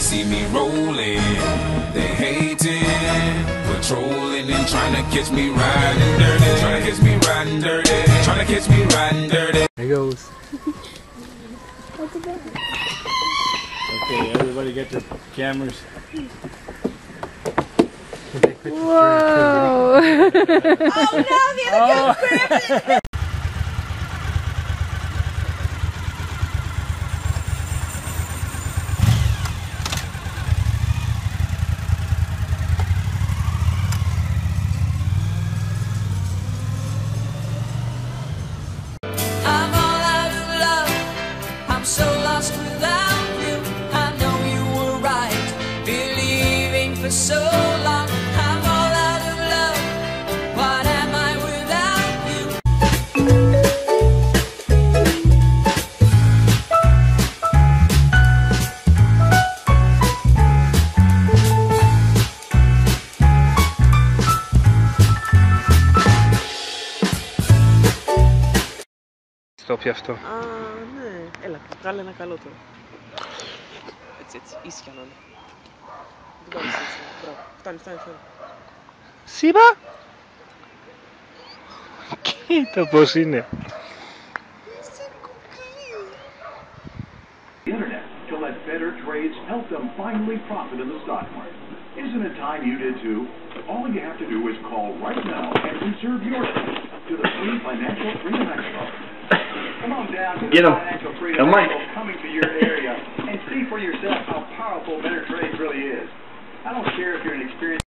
see me rolling, they hating, patrolling and trying to catch me riding dirty, trying to catch me riding dirty, trying to catch me riding dirty. There goes. Okay, everybody get their cameras. Whoa! oh no, the I'm Stop je αυτό. Α, ναι. Έλα, βγάλε ένα καλό τώρα. Έτσι, έτσι. Ήσυχα να είναι. Δεν κάνεις έτσι. Μπράβο. Φτάνει, φτάνει, φτάνει. Σίμα! Κοίτα πώς είναι. the internet to let better trades help them finally profit in the stock market. Isn't it time you did too? All you have to do is call right now and reserve your seat to the free Financial Freedom Expo. Come on down to the Financial Freedom on. Coming to your area and see for yourself how powerful better trades really is. I don't care if you're an experienced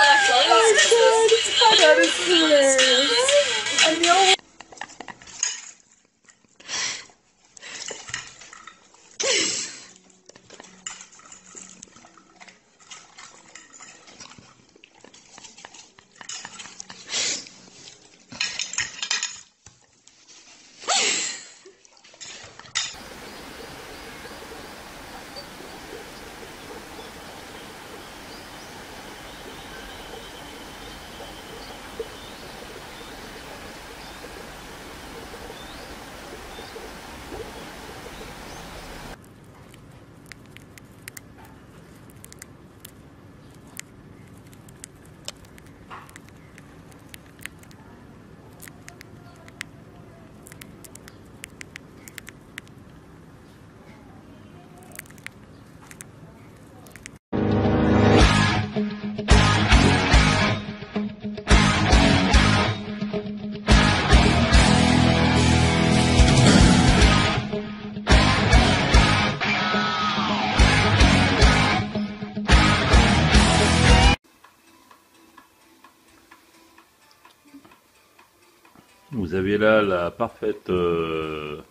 Vous avez là la parfaite euh,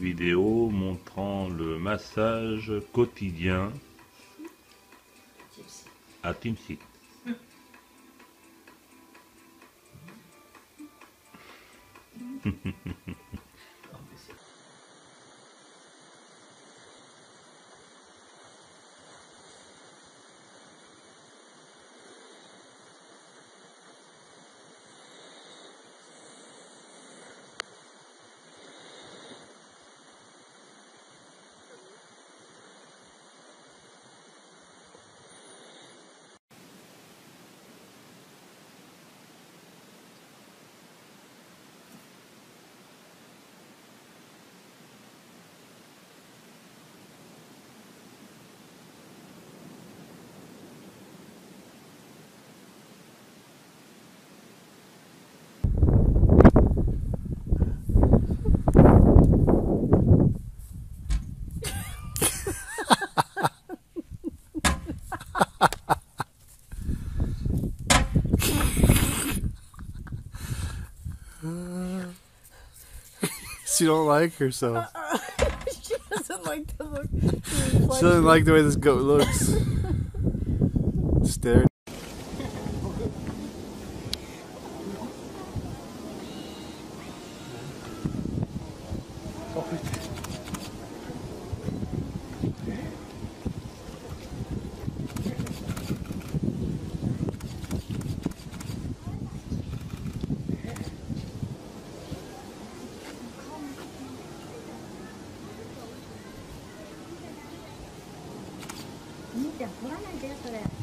vidéo montrant le massage quotidien à TeamSit. She don't like herself. she doesn't like the look. She doesn't like the way this goat looks. Stare. それ。